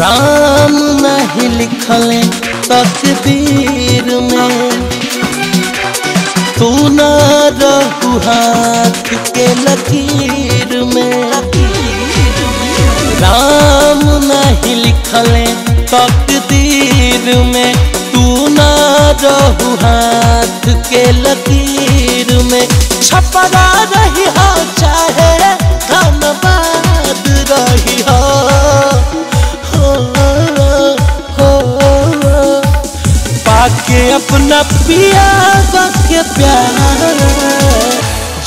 राम नहीं लिखले तकदीर में। तू ना रहू हाथ के लकीर में। राम नहीं लिखले तकदीर में। तू न रहू हाथ के लकीर में। छपरा रही हो चाहे धनबाद रही अपना पिया के प्यार।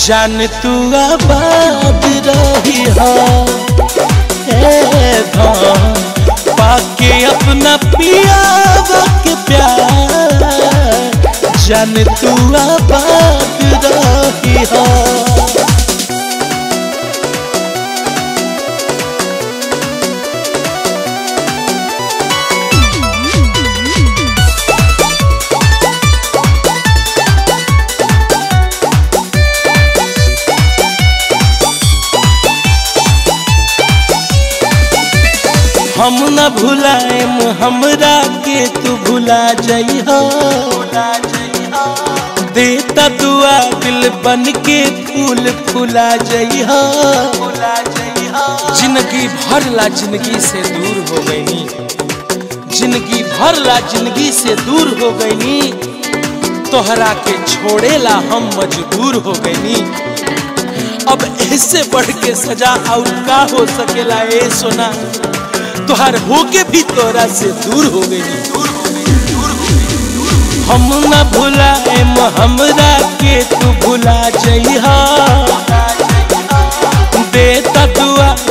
जान तू आबाद रही पाके अपना पिया के प्यार। जान तू आबाद रही हम न भुलाएम, हमरा के तू भुला जइहा देता दुआ दिल बन के फूल फुला जइहा ज़िंदगी भर ला ज़िंदगी से दूर हो गई। ज़िंदगी भर ला ज़िंदगी से दूर हो गई। तोहरा के छोड़ेला हम मजबूर हो गई। अब ऐसे बढ़ के सजा और का हो सकेला, ए सोना? तोहर होके भी तोरा से दूर हो गई। हम न भुलाएम हमरा के तू भुला जइहा देता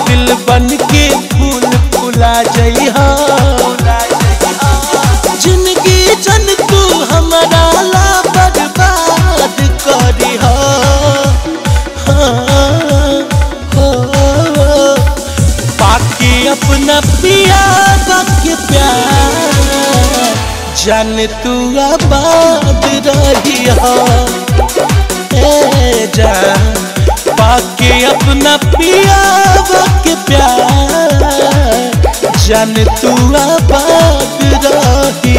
दिल बन के फूल फुला जइहा अपना पिया के प्यार। जान तू आबाद रही हो। जान पाके अपना पिया के प्यार। जान तू आबाद रही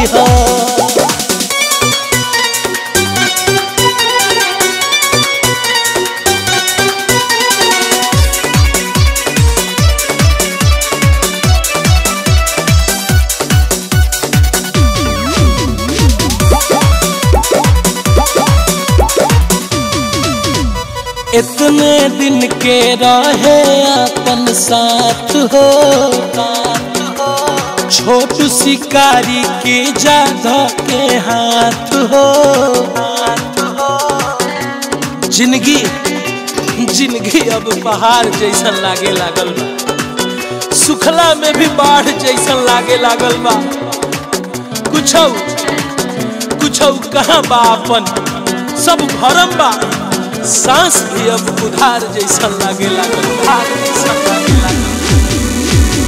इतने दिन के रहे अपन साथ हो छोटू शिकारी के जाधा के हाथ हो ज़िंदगी ज़िंदगी अब पहाड़ जैसन लागे लागल बा। सुखला में भी बाढ़ जैसन लागे लागल बा। कुछ कुछ कहाँ बा अपन सब भरम बा। सांस भी अब उधार जैसा लगे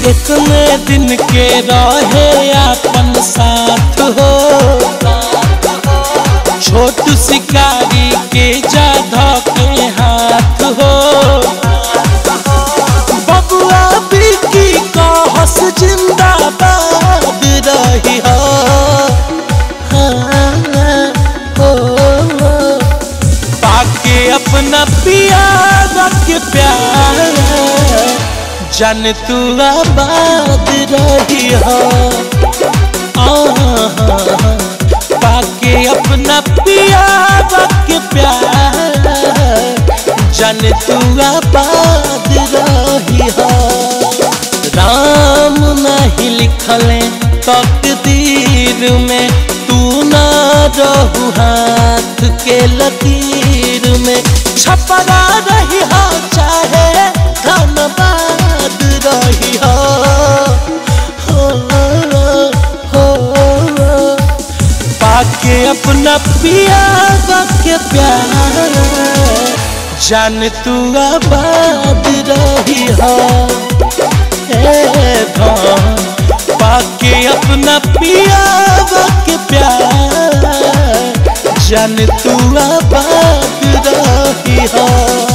इतने दिन के रहे अपन साथ हो? छोट शिकारी के जाधा पिया प्यार जान तू आबाद रही पाके अपना पिया के प्यार जान तू आबाद रही राम नहीं लिखले तकदीर में, तू ना रहू हाथ के लकीर। में छपरा रही हो, चाहे धनबाद रही हो। पाके अपना पिया के प्यार। जान तू आबाद रही हो। पाके अपना पिया के प्यार। जान तू आबाद रही हो।